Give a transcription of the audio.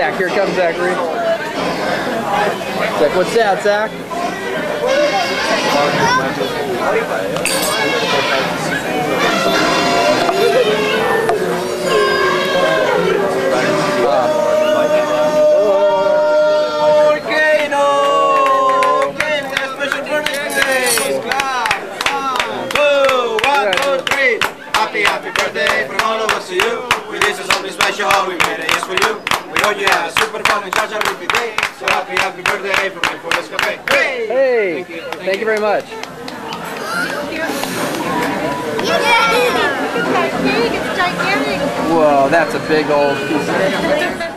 he comes, Zachary. Zach, what's that, Zach? Happy, happy birthday from all of us to you. We did something special, we made it just for you. We hope you have a super fun and charge every day. So happy, happy birthday from Rainforest Cafe. Hey! Hey, Thank you. thank you very much. Look at that cake, it's gigantic. Whoa, that's a big old piece of